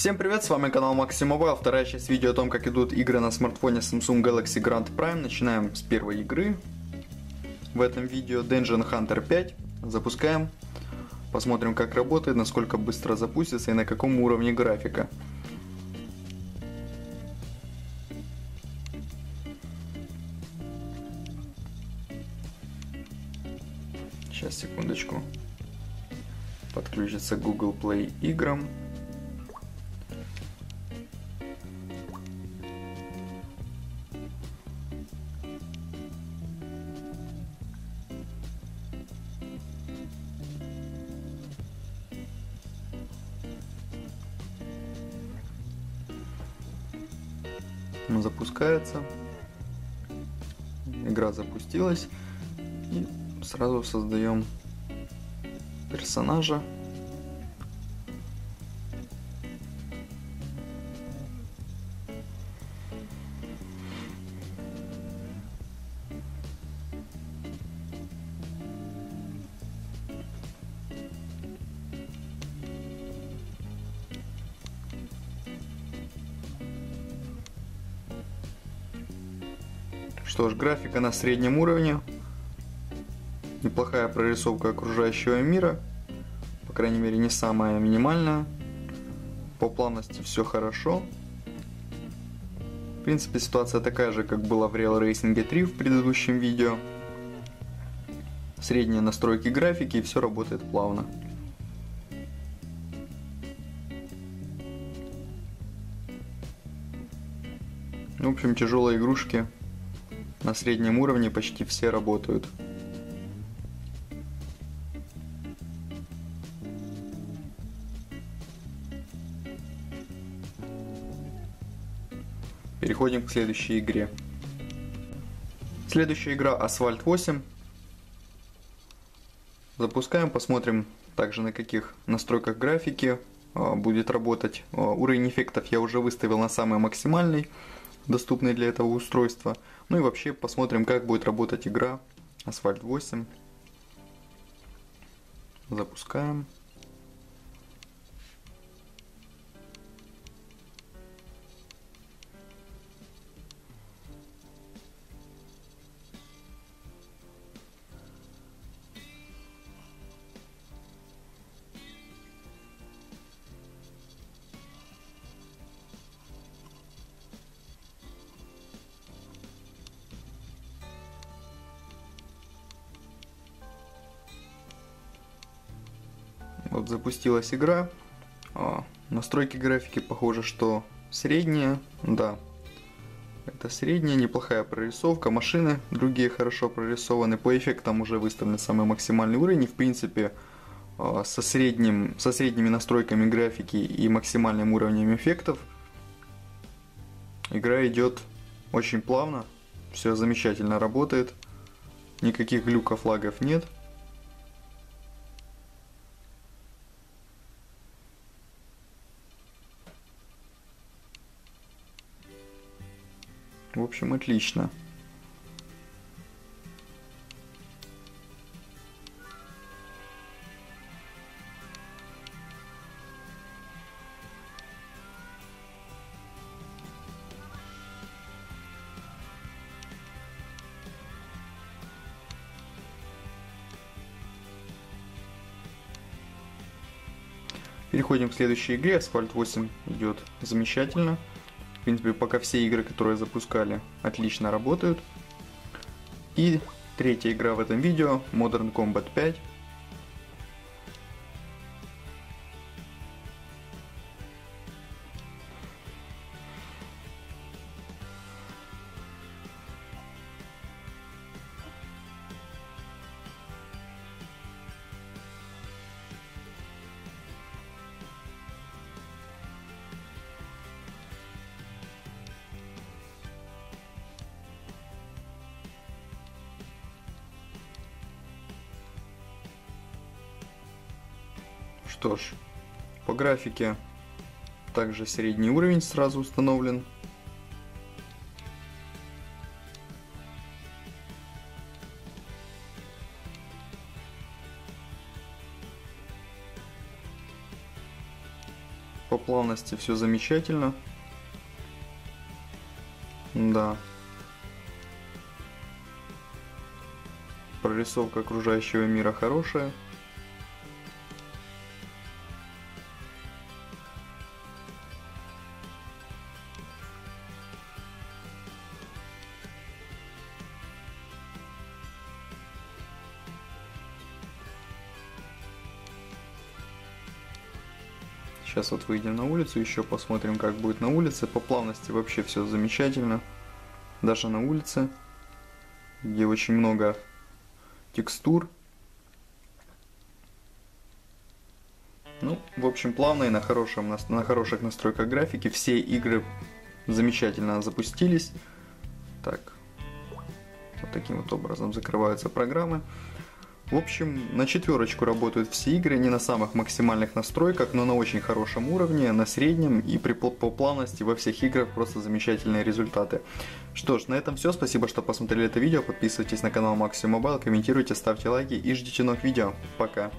Всем привет, с вами канал Maxi Mobile, вторая часть видео о том, как идут игры на смартфоне Samsung Galaxy Grand Prime. Начинаем с первой игры. В этом видео Dungeon Hunter 5. Запускаем. Посмотрим, как работает, насколько быстро запустится и на каком уровне графика. Сейчас, секундочку. Подключится Google Play играм. Запускается. Игра запустилась. И сразу создаем персонажа. Что ж, графика на среднем уровне. Неплохая прорисовка окружающего мира. По крайней мере, не самая минимальная. По плавности все хорошо. В принципе, ситуация такая же, как была в Real Racing 3 в предыдущем видео. Средние настройки графики и все работает плавно. В общем, тяжелые игрушки на среднем уровне почти все работают. Переходим к следующей игре. Следующая игра Asphalt 8. Запускаем, посмотрим также на каких настройках графики а, будет работать. А, уровень эффектов я уже выставил на самый максимальный доступный для этого устройства. Ну и вообще посмотрим, как будет работать игра Asphalt 8. Запускаем. Вот запустилась игра. А, настройки графики похоже, что средние. Да, это средняя, неплохая прорисовка. Машины другие хорошо прорисованы. По эффектам уже выставлен самый максимальный уровень. В принципе а, со, средним, со средними настройками графики и максимальным уровнем эффектов игра идет очень плавно. Все замечательно работает. Никаких глюков, лагов нет. В общем, отлично. Переходим к следующей игре. Асфальт 8 идет замечательно. В принципе, пока все игры, которые запускали, отлично работают. И третья игра в этом видео, Modern Combat 5. Что ж, по графике также средний уровень сразу установлен. По плавности все замечательно. Да. Прорисовка окружающего мира хорошая. Сейчас вот выйдем на улицу, еще посмотрим, как будет на улице. По плавности вообще все замечательно. Даже на улице, где очень много текстур. Ну, в общем, плавно и на, хорошем, на хороших настройках графики. Все игры замечательно запустились. Так, вот таким вот образом закрываются программы. В общем, на четверочку работают все игры, не на самых максимальных настройках, но на очень хорошем уровне, на среднем и при, по плавности во всех играх просто замечательные результаты. Что ж, на этом все, спасибо, что посмотрели это видео, подписывайтесь на канал Maximum Mobile, комментируйте, ставьте лайки и ждите новых видео. Пока!